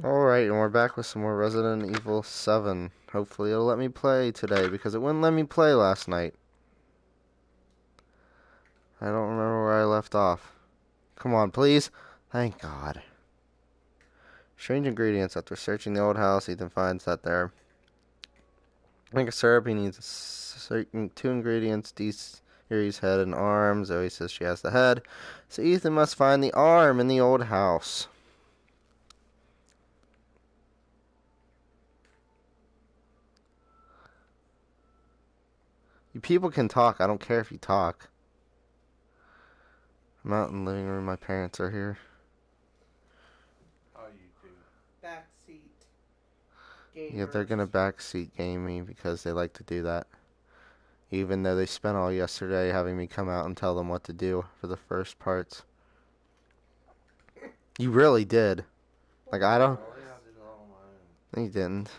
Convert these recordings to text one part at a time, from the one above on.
Alright, and we're back with some more Resident Evil 7. Hopefully it'll let me play today, because it wouldn't let me play last night. I don't remember where I left off. Come on, please. Thank God. Strange ingredients. After searching the old house, Ethan finds that there. Make a syrup. He needs certain two ingredients: D's head and arm. Zoe says she has the head, so Ethan must find the arm in the old house. You people can talk. I don't care if you talk. I'm out in the living room. My parents are here. How you do? Backseat. Yeah, they're gonna backseat game me because they like to do that. Even though they spent all yesterday having me come out and tell them what to do for the first parts. You really did. Like I don't. Oh, yeah, I did it all on my own. You didn't.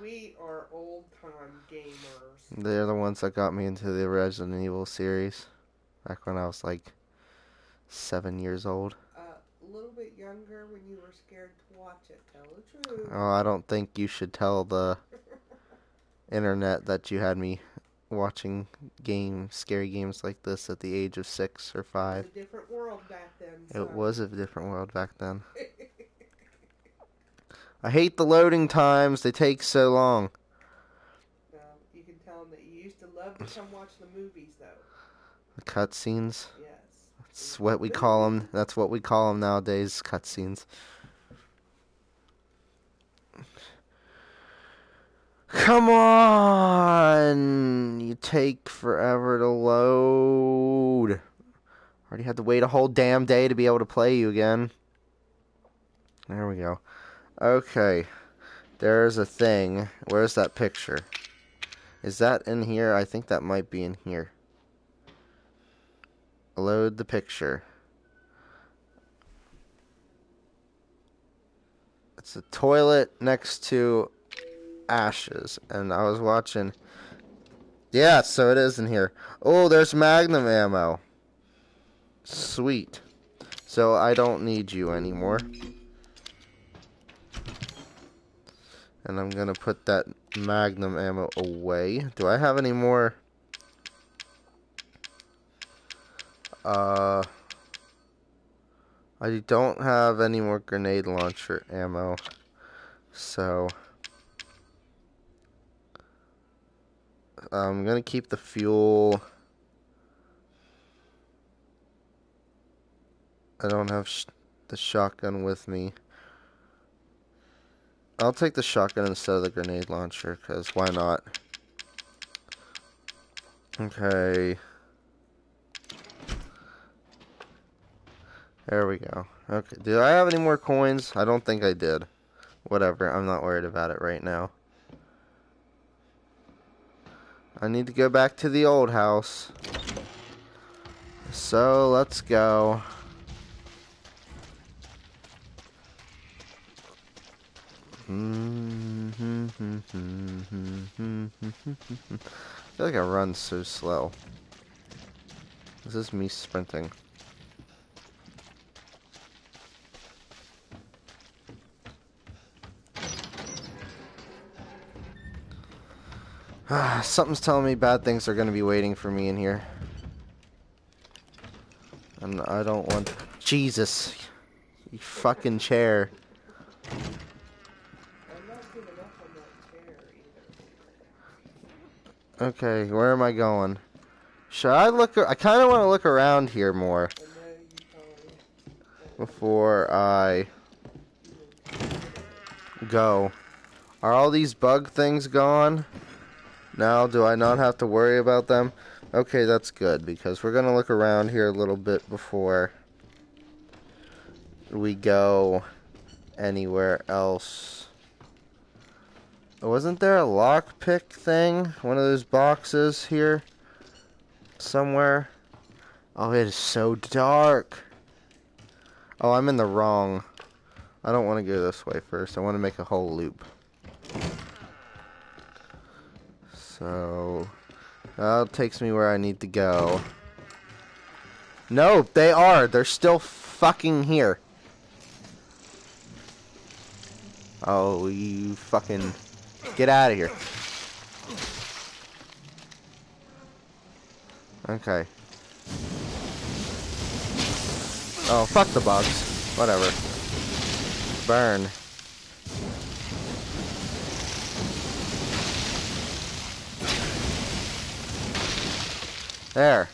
We are old time gamers. They're the ones that got me into the Resident Evil series. Back when I was like seven years old. Uh, a little bit younger when you were scared to watch it. Tell the truth. Oh, I don't think you should tell the internet that you had me watching game scary games like this at the age of six or It was five. a different world back then. It was a different world back then. I hate the loading times. They take so long. well, you can tell them that you used to love to come watch the movies, though. The cutscenes. Yes. That's what we call them. That's what we call them nowadays. Cutscenes. Come on! You take forever to load. Already had to wait a whole damn day to be able to play you again. There we go. Okay. There's a thing. Where's that picture? Is that in here? I think that might be in here. Load the picture. It's a toilet next to ashes, and I was watching. Yeah, so it is in here. Oh, there's Magnum ammo. Sweet. So I don't need you anymore. And I'm gonna put that Magnum ammo away. Do I have any more? Uh, I don't have any more grenade launcher ammo, so I'm gonna keep the fuel. I don't have sh- the shotgun with me. I'll take the shotgun instead of the grenade launcher, because why not? Okay. There we go. Okay. Did I have any more coins? I don't think I did. Whatever. I'm not worried about it right now. I need to go back to the old house. So let's go. I feel like I run so slow. This is me sprinting. Something's telling me bad things are going to be waiting for me in here. And I don't want... Jesus. You fucking chair. I'm not giving up on that chair either. Okay, where am I going? Should I look... I kind of want to look around here more before I go. Are all these bug things gone? Now, do I not have to worry about them? Okay, that's good, because we're going to look around here a little bit before we go anywhere else. Wasn't there a lockpick thing? One of those boxes here? Somewhere? Oh, it is so dark. Oh, I'm in the wrong. I don't want to go this way first. I want to make a whole loop. So, that takes me where I need to go. No, they are. They're still fucking here. Oh, you fucking get out of here. Okay. Oh, fuck the bugs. Whatever. Burn. There.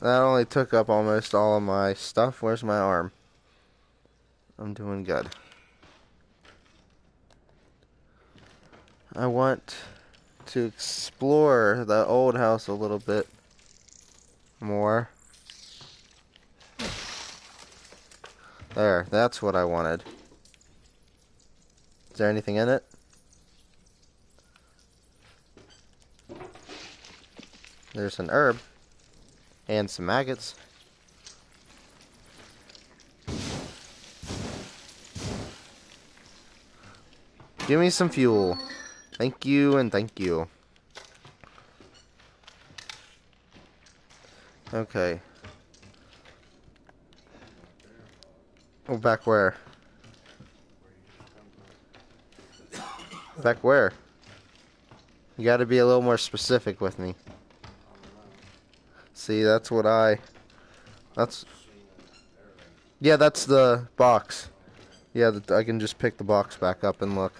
That only took up almost all of my stuff. Where's my arm? I'm doing good. I want to explore the old house a little bit more. There, that's what I wanted. Is there anything in it? There's an herb. And some maggots. Give me some fuel. Thank you and thank you. Okay. Oh, back where? Back where? You gotta be a little more specific with me. See, that's what I... That's... Yeah, that's the box. Yeah, I can just pick the box back up and look.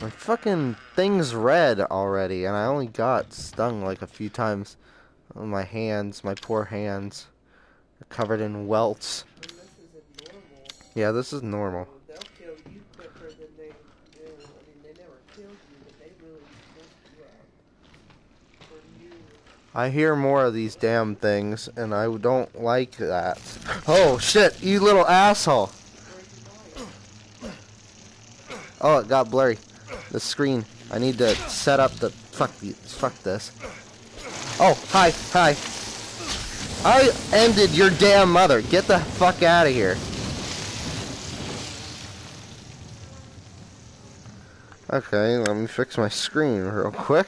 My fucking thing's red already, and I only got stung like a few times. on my hands, my poor hands, are covered in welts. This. Yeah, this is normal. I hear more of these damn things, and I don't like that. Oh shit, you little asshole! Oh, it got blurry. The screen. I need to set up the fuck. the- Fuck this. Oh, hi, hi. I ended your damn mother. Get the fuck out of here. Okay, let me fix my screen real quick.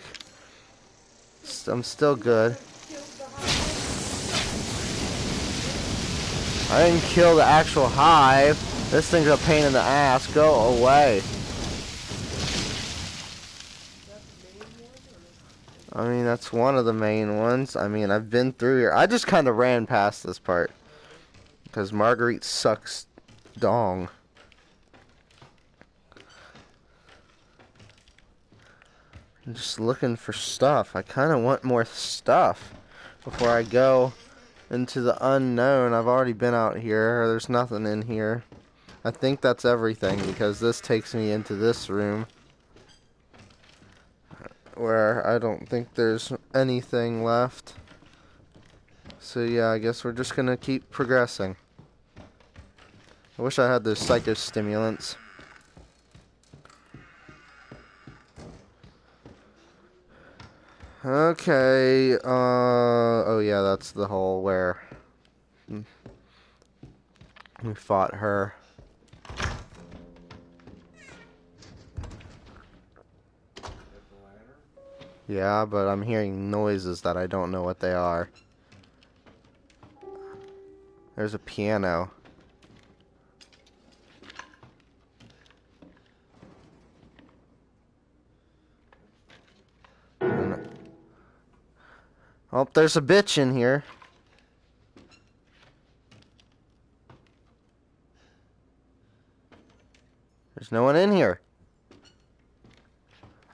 I'm still good. I didn't kill the actual hive. This thing's a pain in the ass. Go away. That's the main one, or? I mean, that's one of the main ones. I mean, I've been through here. I just kind of ran past this part. Because Marguerite sucks dong. I'm just looking for stuff. I kind of want more stuff before I go into the unknown. I've already been out here. There's nothing in here. I think that's everything because this takes me into this room where I don't think there's anything left. So yeah, I guess we're just gonna keep progressing. I wish I had those psychostimulants. Okay, uh, oh yeah, that's the hole where we fought her. Yeah, but I'm hearing noises that I don't know what they are. There's a piano. Oh, there's a bitch in here. There's no one in here.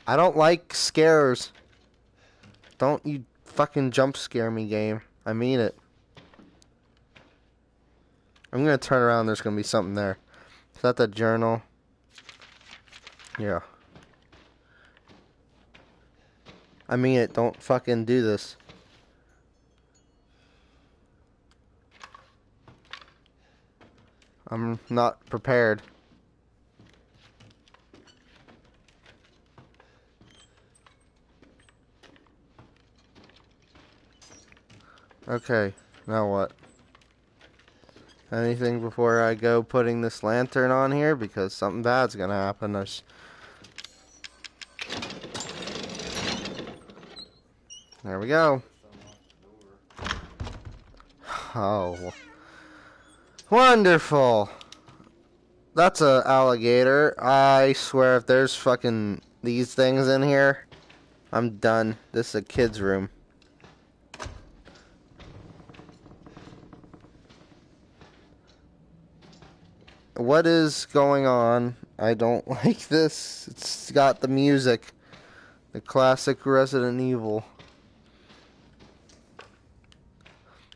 I don't like scares. Don't you fucking jump scare me, game. I mean it. I'm gonna turn around. There's gonna be something there. Is that the journal? Yeah. I mean it. Don't fucking do this. I'm not prepared. Okay, now what? Anything before I go putting this lantern on here because something bad's gonna happen. There's There we go. Oh. Wonderful. That's a alligator. I swear if there's fucking these things in here, I'm done. This is a kid's room. What is going on? I don't like this. It's got the music. The classic Resident Evil.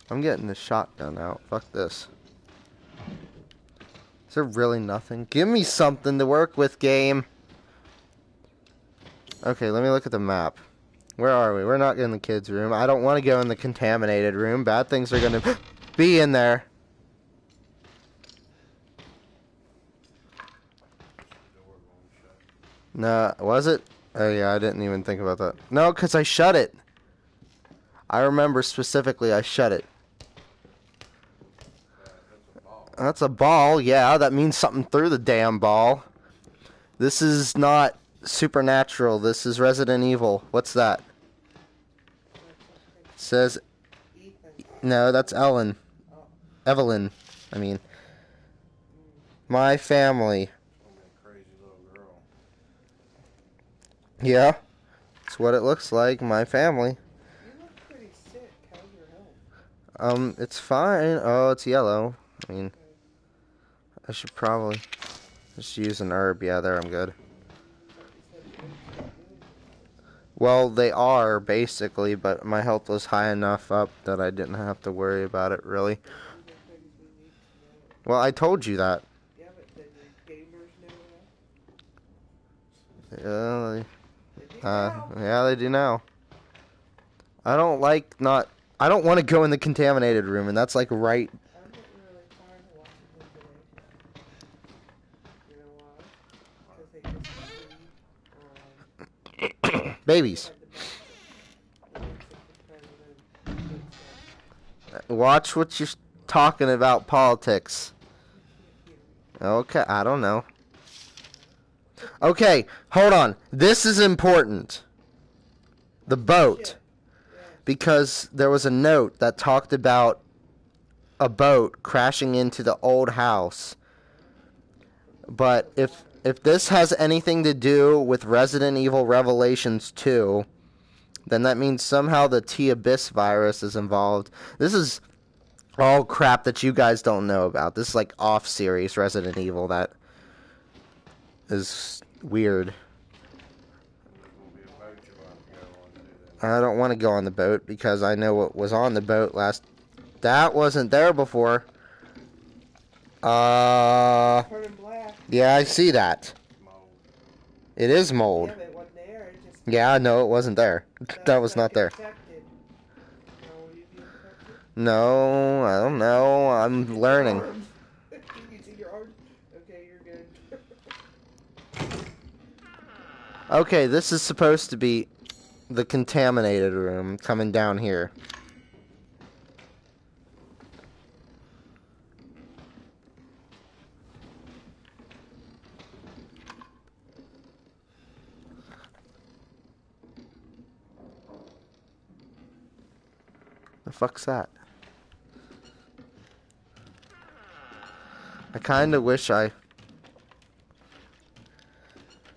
I'm getting the shotgun out. Fuck this. Is there really nothing? Give me something to work with, game. Okay, let me look at the map. Where are we? We're not in the kids' room. I don't want to go in the contaminated room. Bad things are going to be in there. Door won't shut. No, was it? Oh yeah, I didn't even think about that. No, because I shut it. I remember specifically I shut it. That, that's a ball. Yeah, that means something through the damn ball. This is not supernatural, this is Resident Evil. What's that? It says, no, that's Ellen. Evelyn, I mean. My family. Gonna be a crazy little girl. Yeah, It's what it looks like, my family. You look pretty sick. How's your health? Um, it's fine. Oh, it's yellow. I mean, I should probably just use an herb. Yeah, there, I'm good. You said you were good. Well, they are basically, but my health was high enough up that I didn't have to worry about it really. These are things we need to know. Well, I told you that. Yeah, but the gamers know that? Do uh, yeah, they do now. I don't like not. I don't want to go in the contaminated room, and that's like right. Babies, watch what you're talking about politics. Okay, I don't know. Okay, hold on. This is important. The boat. Because there was a note that talked about a boat crashing into the old house. But if if this has anything to do with Resident Evil Revelations 2, then that means somehow the T Abyss virus is involved. This is all crap that you guys don't know about. This is like off series Resident Evil that to weird. I don't want to go on the boat because I know what was on the boat last. That wasn't there before. Uh, yeah, I see that. It is mold. Yeah, but it. It no, it wasn't there. That was not there. Infected. No, you be infected? No, I don't know. I'm learning. Arms. you see your arms? Okay, you're good. Okay, this is supposed to be the contaminated room coming down here. The fuck's that? I kind of wish I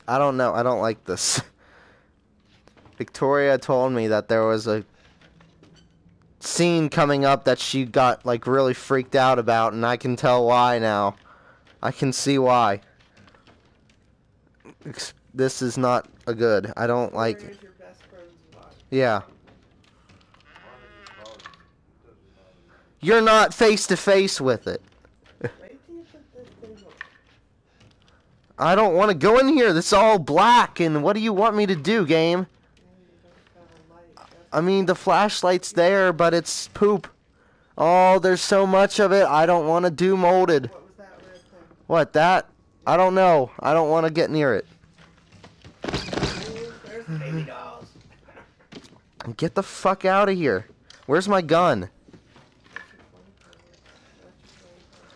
I don't know. I don't like this. Victoria told me that there was a scene coming up that she got like really freaked out about and I can tell why now. I can see why. This is not a good. I don't like Where is your best friend's body? Yeah. Why would you bother? It doesn't matter. You're not face to face with it. Wait till you put this thing on. I don't want to go in here. This is all black and what do you want me to do, game? I mean, the flashlight's there, but it's poop. Oh, there's so much of it. I don't want to do molded. What that? I don't know. I don't want to get near it. Get the fuck out of here. Where's my gun?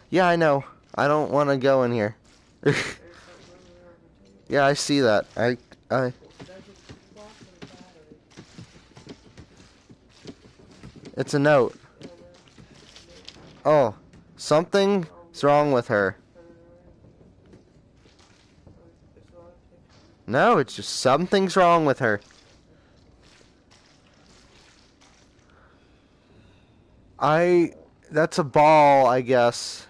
Yeah, I know. I don't want to go in here. Yeah, I see that. I, I. It's a note. Oh, something's wrong with her. No, it's just something's wrong with her. I. That's a ball, I guess.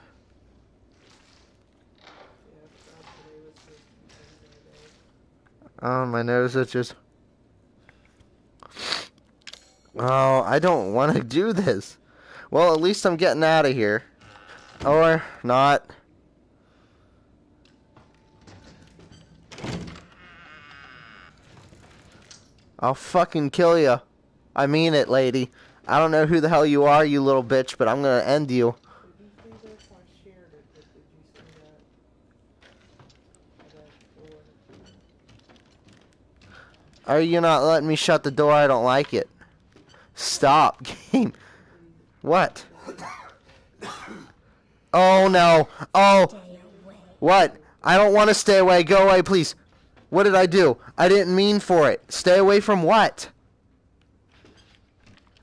Oh, my nose itches. Oh, I don't want to do this. Well, at least I'm getting out of here. Or not. I'll fucking kill you. I mean it, lady. I don't know who the hell you are, you little bitch, but I'm gonna end you. Did you see this? I shared it, but did you see that? That door. Are you not letting me shut the door? I don't like it. Stop, game. What? Oh no. Oh. What? I don't want to stay away. Go away, please. What did I do? I didn't mean for it. Stay away from what?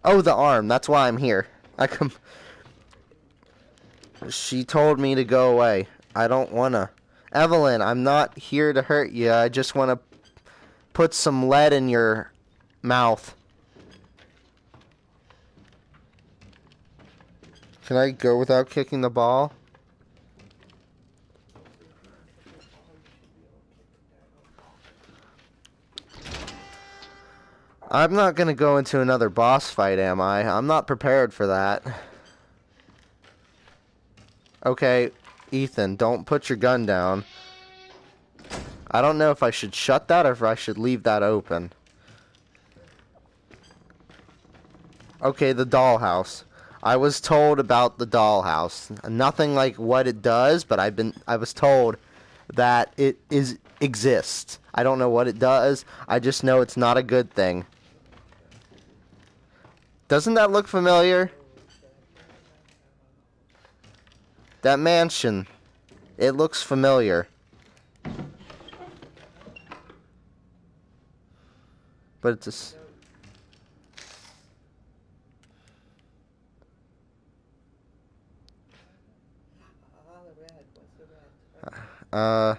Oh, the arm. That's why I'm here. I come. She told me to go away. I don't wanna. Evelyn, I'm not here to hurt you. I just want to put some lead in your mouth. Can I go without kicking the ball? I'm not gonna go into another boss fight, am I? I'm not prepared for that. Okay, Ethan, don't put your gun down. I don't know if I should shut that or if I should leave that open. Okay, the dollhouse. I was told about the dollhouse. Nothing like what it does, but I've been I was told that it is exists. I don't know what it does. I just know it's not a good thing. Doesn't that look familiar? That mansion. It looks familiar. But it's a uh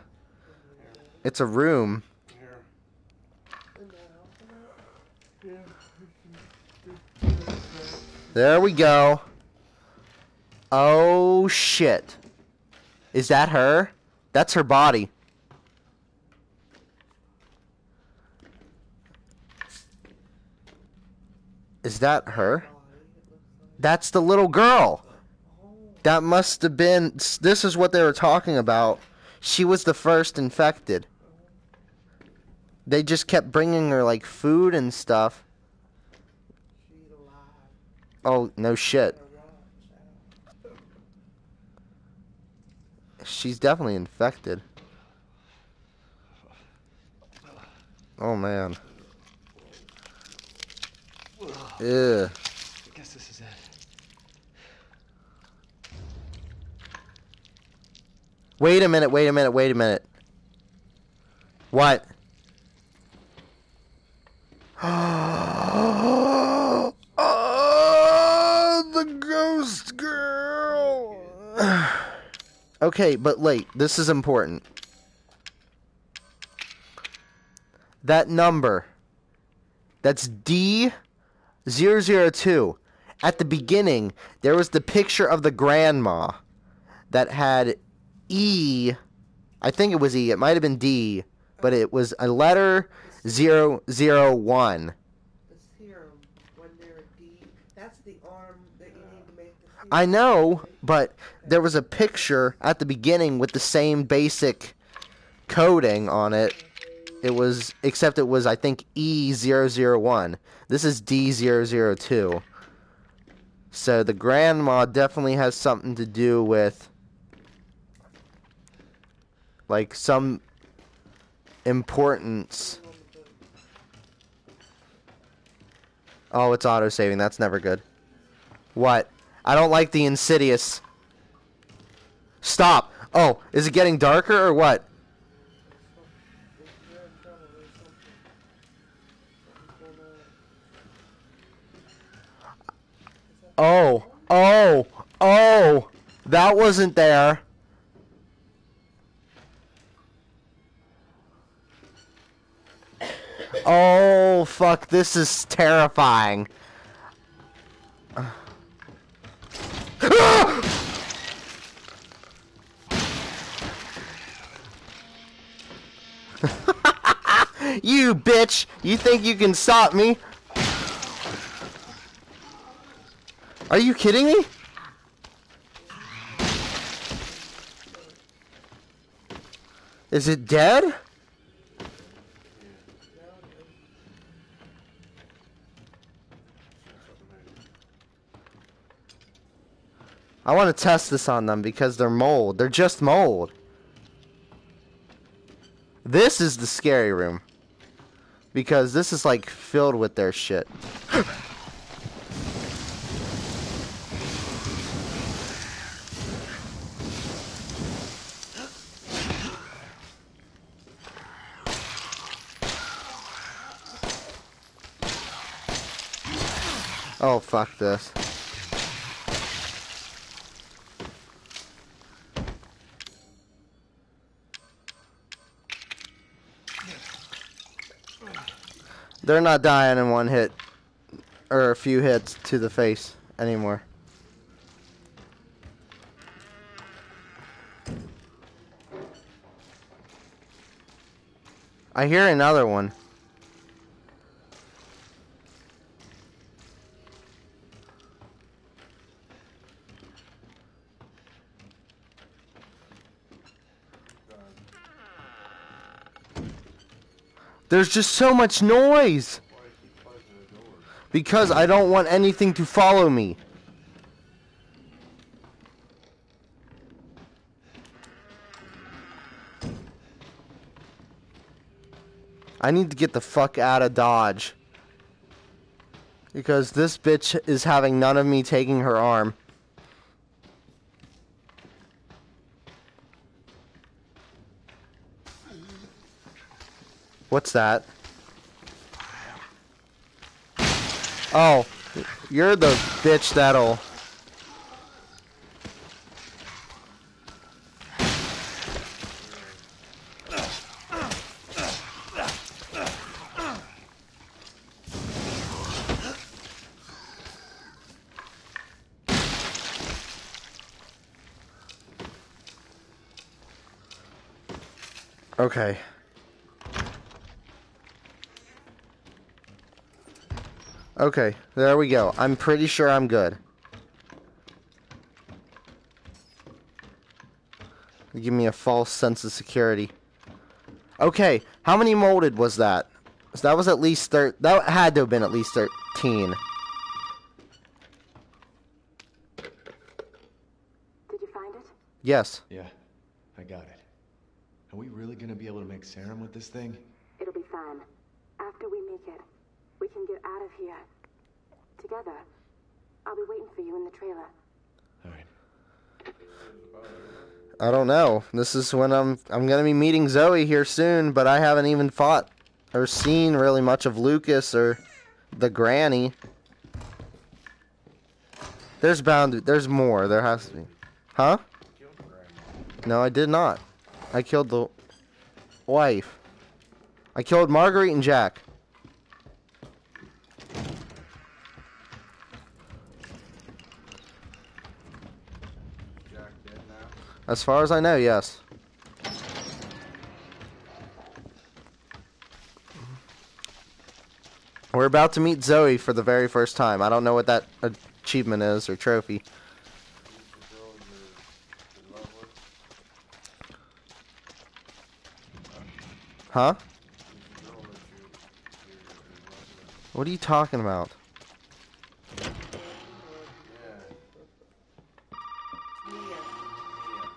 it's a room. There we go. Oh shit. Is that her? That's her body. Is that her? That's the little girl. That must have been. This is what they were talking about. She was the first infected. They just kept bringing her like food and stuff. Oh, no shit. She's definitely infected. Oh man. Ew. I guess this is it. Wait a minute, wait a minute, wait a minute. What? oh, the ghost girl. okay, but wait, this is important. That number. That's D002. At the beginning, there was the picture of the grandma that had E. I think it was E. It might have been D, but it was a letter zero zero one. The serum, when they're deep, that's the arm that you need to make the serum. I know, but there was a picture at the beginning with the same basic coding on it. It was, except it was, I think, E001. This is D002. So the grandma definitely has something to do with, like, some importance. Oh, it's auto saving. That's never good. What? I don't like the insidious. Stop. Oh, is it getting darker or what? If you're in trouble, there's something. Something's going on. Oh, oh, oh. That wasn't there. Oh, fuck, this is terrifying. you bitch! You think you can stop me? Are you kidding me? Is it dead? I want to test this on them because they're mold. They're just mold. This is the scary room. Because this is like filled with their shit. Oh, fuck this. They're not dying in one hit or a few hits to the face anymore. I hear another one. There's just so much noise. Because I don't want anything to follow me. I need to get the fuck out of Dodge. Because this bitch is having none of me taking her arm. What's that? Oh, you're the bitch that'll. Okay. Okay, there we go. I'm pretty sure I'm good. Give me a false sense of security. Okay, how many molded was that? So that was at least thir- that had to have been at least 13. Did you find it? Yes. Yeah, I got it. Are we really gonna be able to make serum with this thing? It'll be fine. After we make it, we can get out of here. Together. I'll be waiting for you in the trailer. Alright. I don't know. This is when I'm I'm gonna be meeting Zoe here soon, but I haven't even fought or seen really much of Lucas or the granny. There's bound to, there's more. There has to be. Huh? No, I did not. I killed the wife. I killed Marguerite and Jack. Jack As far as I know, yes. We're about to meet Zoe for the very first time. I don't know what that achievement is or trophy. Huh? What are you talking about? Yeah.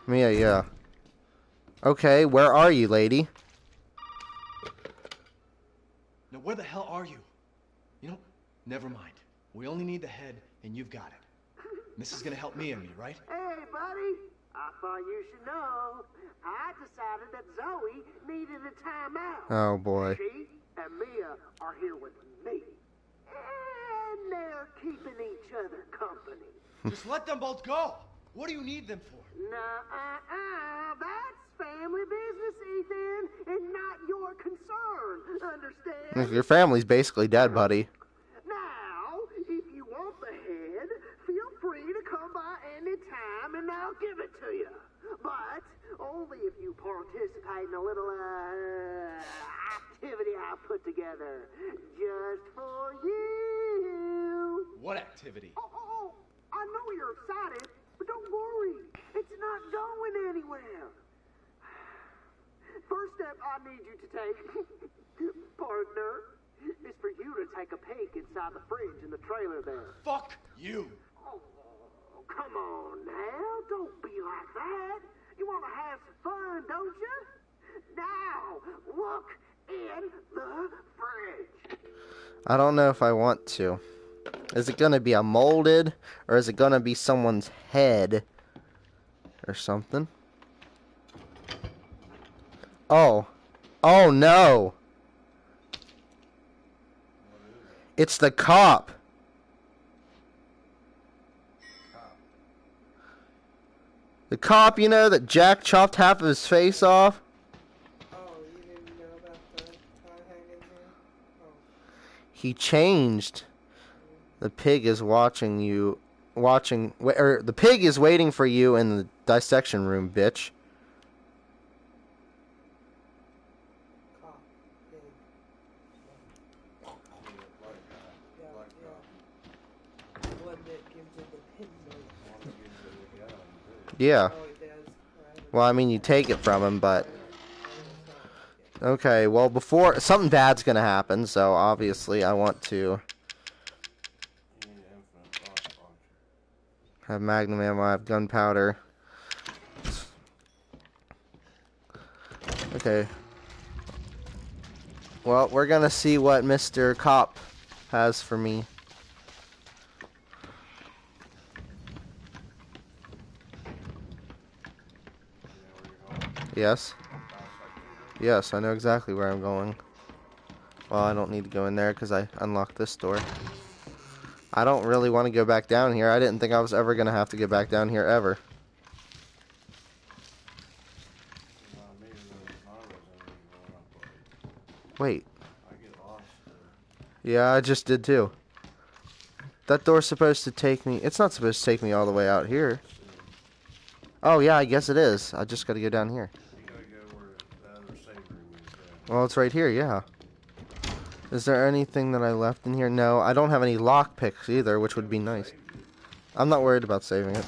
Mia. Mia, yeah. Uh, okay, where are you, lady? Now, where the hell are you? You know, never mind. We only need the head, and you've got it. This is gonna help me and me, right? Hey, buddy. I thought you should know. I decided that Zoe needed a timeout. Oh boy. She and Mia are here with me. And they're keeping each other company. Just let them both go. What do you need them for? Nah, uh, uh, that's family business, Ethan. and not your concern. Understand? Your family's basically dead, buddy. Now, if you want the head, feel free to come by any time and I'll give it to you. But only if you participate in a little uh, activity I put together just for you. What activity? Oh, oh, oh, I know you're excited, but don't worry. It's not going anywhere. First step I need you to take, partner, is for you to take a peek inside the fridge in the trailer there. Fuck you! Oh, come on now. Don't be like that. You want to have some fun, don't you? Now, look in the fridge. I don't know if I want to. Is it gonna be a molded, or is it gonna be someone's head, or something? Oh, oh no! It's the cop. The cop, you know, that Jack chopped half of his face off. Oh, you didn't know about the tie hanging here? Oh, He changed. The pig is watching you, watching, or er, the pig is waiting for you in the dissection room, bitch. Yeah. Well, I mean, you take it from him, but okay. Well, before something bad's gonna happen, so obviously I want to You need infinite thought function. have magnum ammo, I have gunpowder. Okay. Well, we're gonna see what Mr. Cop has for me. Yes. Yes, I know exactly where I'm going. Well, I don't need to go in there because I unlocked this door. I don't really want to go back down here. I didn't think I was ever going to have to get back down here ever. Not me, but I was in going up. Wait. I get lost. Yeah, I just did too. That door's supposed to take me... It's not supposed to take me all the way out here. Oh, yeah, I guess it is. I just got to go down here. You gotta go where the other save room is. Well, it's right here, yeah. Is there anything that I left in here? No, I don't have any lock picks either, which would be nice. I'm not worried about saving it.